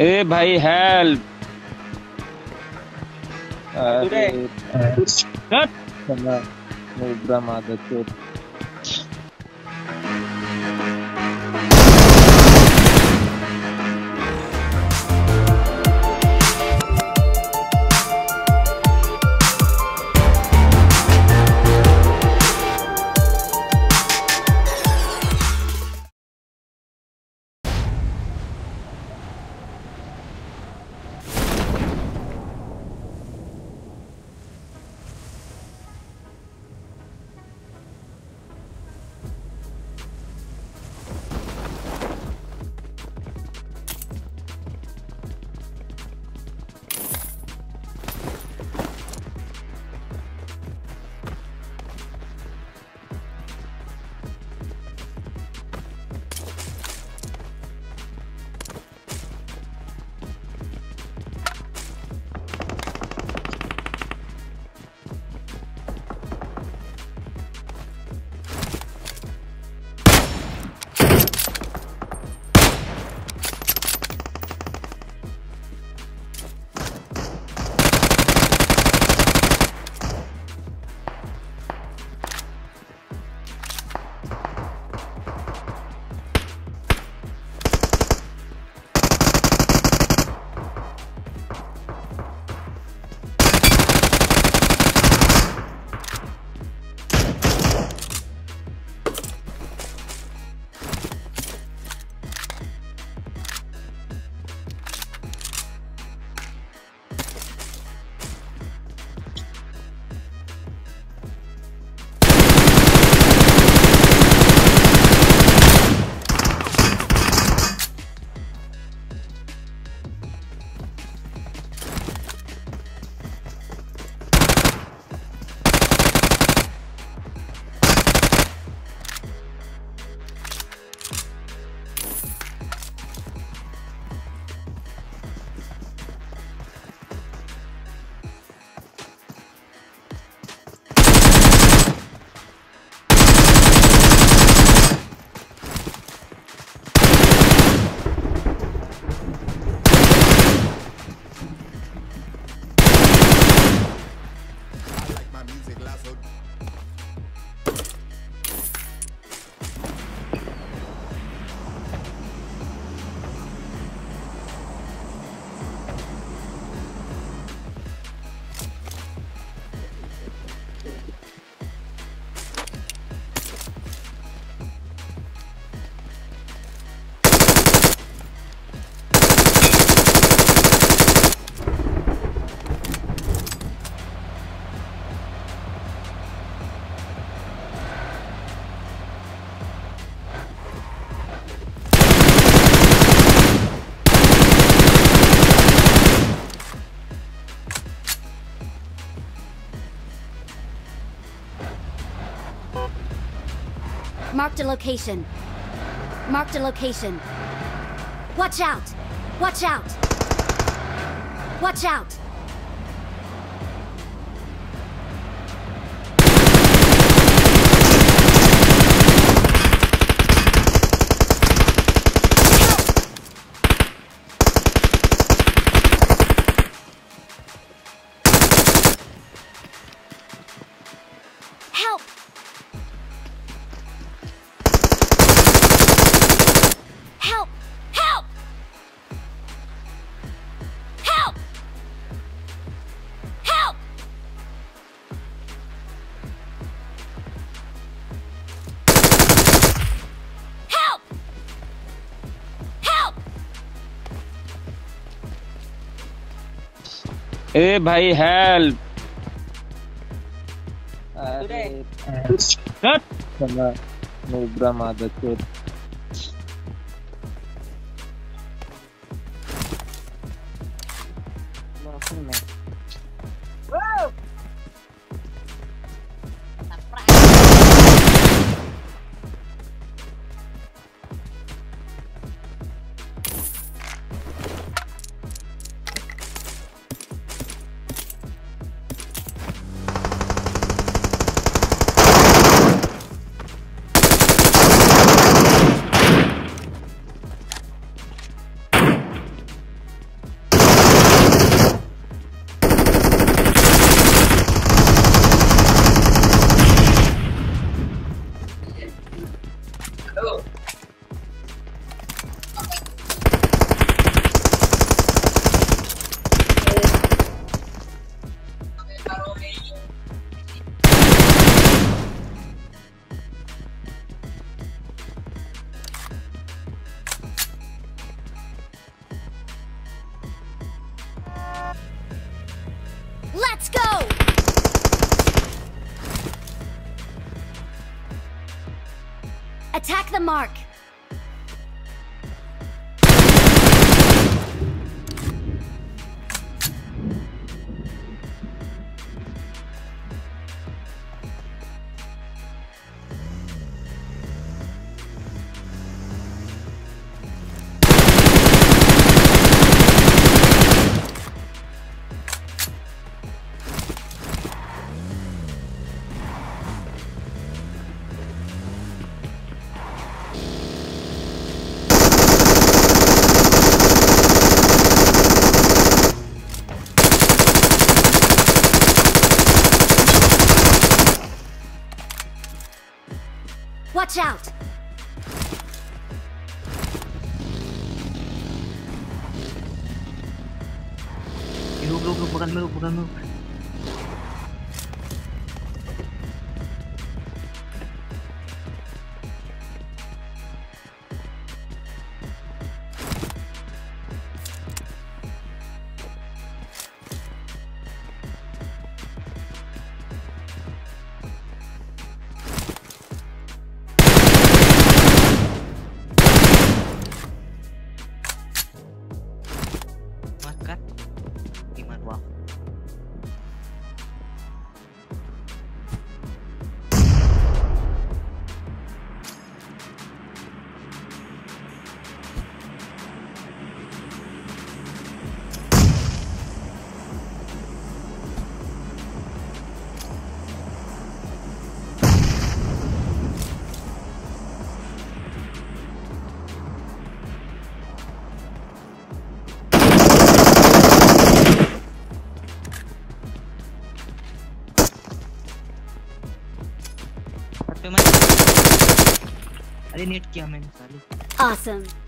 ए भाई हेल्प अरे। साला Marked a location. Marked a location. Watch out! Watch out! Watch out! ए भाई help अरे। साला नुब्रा मादरचोद Attack the mark! Watch out! Move, move, move, move, move, move. अरे नेट किया मैंने साले Awesome.